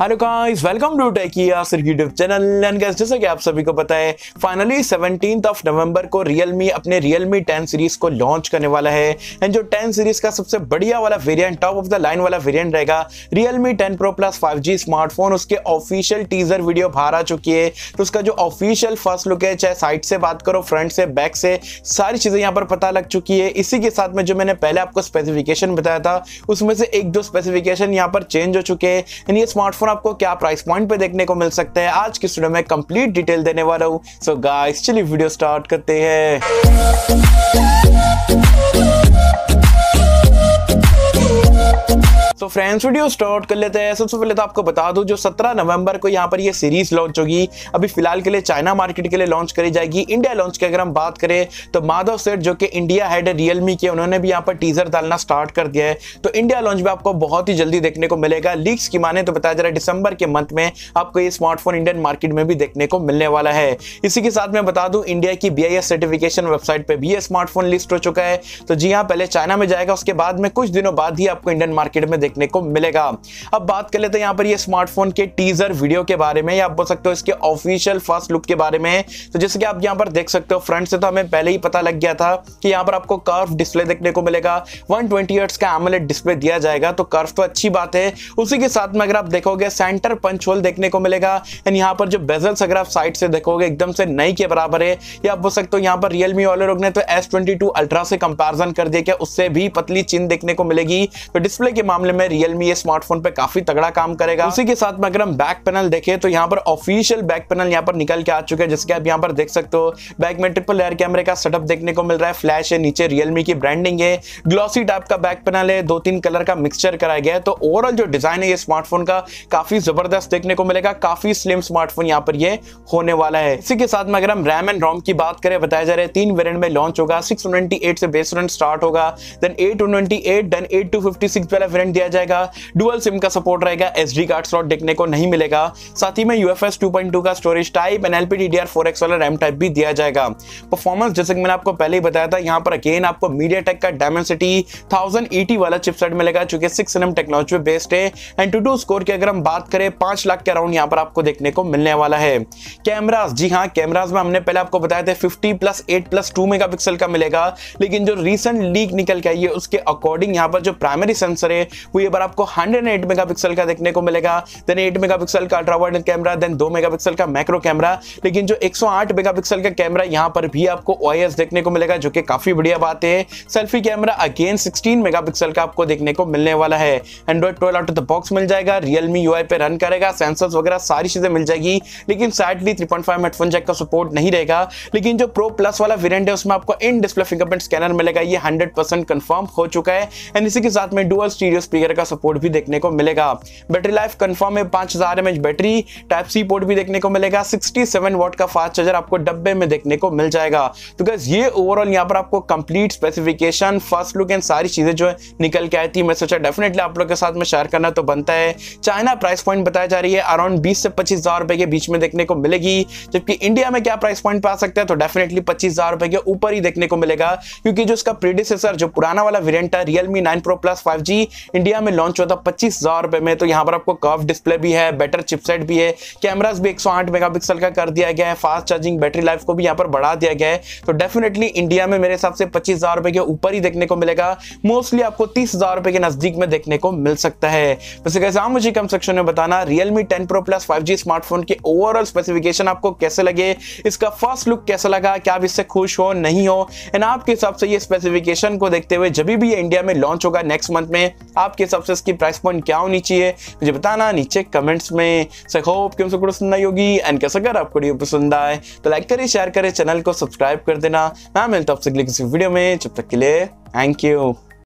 Hello guys welcome to Techia YouTube channel and guys जैसा कि आप सभी को पता है फाइनली 17th ऑफ़ नवंबर को Realme अपने Realme 10 सीरीज़ को लॉन्च करने वाला है। एंड जो 10 सीरीज़ का सबसे बढ़िया वाला variant top of the line वाला वेरिएंट रहेगा, Realme 10 Pro Plus 5G smartphone उसके ऑफिशियल टीजर वीडियो बाहर आ चुकी है। तो उसका जो ऑफिशियल फ़र्स्ट लुक है, चाहे साइड से बात करो फ्रंट से बैक से, सारी चीज़ें यहाँ पर पता लग चुकी है। इसी के साथ में जो मैंने पहले आपको स्पेसिफिकेशन बताया था, उसमें से एक दो स्पेसिफिकेशन यहाँ पर चेंज हो चुके हैं। ये स्मार्टफ़ोन फ़ोन आपको क्या प्राइस पॉइंट पे देखने को मिल सकते हैं। आज की स्टूडियो में कंप्लीट डिटेल देने वाला हूँ। सो गाइस चलिए वीडियो स्टार्ट करते हैं। तो फ्रेंड्स वीडियो स्टार्ट कर लेते हैं। सबसे पहले तो आपको बता दूँ, जो 17 नवंबर को यहाँ पर ये सीरीज़ लॉन्च होगी, अभी फ़िलहाल के लिए चाइना मार्केट के लिए लॉन्च करी जाएगी। इंडिया लॉन्च की अगर हम बात करें तो माधव सेठ, जो कि इंडिया हेड है रियलमी के, उन्होंने भी यहाँ पर टीजर डालना स्टार्ट कर दिया है। तो इंडिया लॉन्च भी आपको बहुत ही जल्दी देखने को मिलेगा। लीक्स की माने तो बताया जा रहा है दिसंबर के मंथ में आपको ये स्मार्टफ़ोन इंडियन मार्केट में भी देखने को मिलने वाला है। इसी के साथ मैं बता दूँ इंडिया की BIS सर्टिफिकेशन वेबसाइट पर भी ये स्मार्टफ़ोन लिस्ट हो चुका है। तो जी हाँ पहले चाइना में जाएगा, उसके बाद में कुछ दिनों बाद ही आपको इंडियन मार्केट में देखने को मिलेगा। अब बात कर लेते हैं यहाँ पर ये स्मार्टफ़ोन के टीजर वीडियो के बारे में, या आप बोल सकते हो इसके ऑफिशियल फ़र्स्ट लुक के बारे में। तो जैसे कि आप यहाँ पर देख सकते हो फ्रंट से तो हमें पहले ही पता लग गया था कि यहाँ पर आपको कर्व डिस्प्ले देखने को मिलेगा। 120 ट्वेंटी का एमोलेड डिस्प्ले दिया जाएगा तो कर्व तो अच्छी बात है। उसी के साथ में अगर आप देखोगे सेंटर पंच होल देखने को मिलेगा। एंड यहाँ पर जो बेजल्स अगर आप साइड से देखोगे, एकदम से नई के बराबर है। या आप बोल सकते हो यहाँ पर रियलमी वाले लोग ने तो एस ट्वेंटी अल्ट्रा से कंपेरिजन कर दिया, क्या उससे भी पतली चिन्ह देखने को मिलेगी। तो डिस्प्ले के मामले में रियलमी ये स्मार्टफ़ोन पे काफ़ी तगड़ा काम करेगा। उसी के साथ में अगर हम बैक पैनल देखें तो यहाँ पर ऑफिशियल बैक पैनल यहाँ पर निकल के आ चुके हैं, जिसके आप यहाँ पर देख सकते हो। बैक में ट्रिपल एयर कैमरे का सेटअप देखने को मिल रहा है। फ्लैश है, नीचे रियलमी की ब्रांडिंग है। ग्लॉसी टाइप का बैक पैनल है। दो तीन कलर का मिक्सचर कराया गया है। तो ओवरऑल जो डिज़ाइन है ये स्मार्टफ़ोन का काफ़ी ज़बरदस्त देखने को मिलेगा। काफ़ी स्लिम स्मार्टफ़ोन यहाँ पर ये होने वाला है। इसी के साथ में अगर हम रैम एंड रोम की बात करें, बताया जा रहा है, तीन वेरियंट में लॉन्च होगा। सिक्स से बेस वेरियंट स्टार्ट होगा। देन एट देन एट वाला वेरियंट दिया जाएगा। डुअल सिम का सपोर्ट रहेगा एस कार्ड स्लॉट देखने को नहीं मिलेगा। साथ ही में यूएफएस 2.2 का storage type and LP D वाला रैम टाइप भी दिया जाएगा। परफॉर्मेंस जैसे कि मैंने आपको पहले ही बताया था, यहाँ पर अगेन आपको मीडिया टेक का डायमेंसिटी थाउज़ेंड वाला चिपसेट मिलेगा चूँकि सिक्स एम टेक्नोलॉजी बेस्ड है। एंड टू टू स्कोर की अगर हम बात करें, पाँच लाख के अराउंड यहाँ पर आपको देखने को मिलने वाला है। कैमराज जी हाँ कैमराज में हमने पहले आपको बताया था fifty plus eight plus two mega का मिलेगा। लेकिन जो रिसेंट लीक निकल के आई है, उसके अकॉर्डिंग यहाँ पर जो प्राइमरी सेंसर है वो ये बार आपको हंड्रेड एट मेगा पिक्सल का देखने को मिलेगा देन 8 मेगापिक्सल का ultra wide camera then 2 megapixel का मैक्रो कैमरा लेकिन जो 108 मेगापिक्सल का कैमरा यहाँ पर भी आपको ओएस देखने को मिलेगा, जो कि काफ़ी बढ़िया बात है। सेल्फी कैमरा अगेन 16 मेगापिक्सल का आपको देखने को मिलने वाला है। Android 12 out of the box मिल जाएगा रियलमी यूआई पे रन करेगा सेंसर्स वगैरह सारी चीज़ें मिल जाएगी, लेकिन sadly 3.5 point five headphone jack का सपोर्ट नहीं रहेगा। लेकिन जो प्रो प्लस वाला वेरिएंट है, उसमें आपको इन डिस्प्ले फिंगरप्रिंट स्कैनर मिलेगा, ये 100% कंफर्म हो चुका है। एंड इसी के साथ में डुअल स्टीरियो स्पीकर का सपोर्ट भी देखने को मिलेगा। बैटरी लाइफ कंफर्म है, पाँच हज़ार बैटरी टाइप सी पोर्ट भी देखने को मिलेगा। 67 वॉट का फास्ट चार्जर आपको डब्बे में देखने को मिल जाएगा। तो गैस ये ओवरऑल यहाँ पर आपको complete specification first look and सारी चीज़ें जो है निकल के आई थी। मैं सोचा डेफिनेटली आप लोग के साथ में शेयर करना तो बनता है। चाइना प्राइस पॉइंट बताया जा रही है अराउंड बीस से पच्चीस हज़ार रुपए के बीच में देखने को मिलेगी। जबकि इंडिया में क्या प्राइस पॉइंट पा सकते हैं तो डेफिनेटली पच्चीस हज़ार रुपए के ऊपर ही देखने को मिलेगा। क्योंकि जो इसका प्रीडिसेसर जो पुराना वाला वेरियंट है Realme nine pro plus five India में लॉन्च हुआ था पच्चीस हज़ार में तो यहाँ पर आपको कर्व डिस्प्ले भी है बेटर चिपसेट भी है कैमराज भी 108 मेगापिक्सल का कर दिया गया है फास्ट चार्जिंग बैटरी लाइफ को भी यहाँ पर बढ़ा दिया गया है। तो डेफिनेटली इंडिया में मेरे हिसाब से पच्चीस हज़ार के ऊपर ही देखने को मिलेगा। मोस्टली आपको तीस हज़ार के नज़दीक में देखने को मिल सकता है। वैसे कैसे आप मुझे कम सेक्शन में बताना Realme ten pro plus five smartphone के ओवरऑल स्पेसिफिकेशन आपको कैसे लगे, इसका फ़र्स्ट लुक कैसा लगा, क्या आप इससे खुश हो, नहीं हो एंड आपके हिसाब से ये स्पेसिफिकेशन को देखते हुए जब भी ये इंडिया में लॉन्च होगा नेक्स्ट मंथ में, आपके हिसाब से इसकी प्राइस पॉइंट क्या होनी चाहिए? मुझे बताना, नीचे कमेंट्स में। सो होप कि हमसे पसंद आई होगी। एंड कैसा अगर आपको वीडियो पसंद आए तो लाइक करें शेयर करें चैनल को सब्सक्राइब कर देना। मैं मिलता हूँ आपसे किसी वीडियो में। जब तक के लिए थैंक यू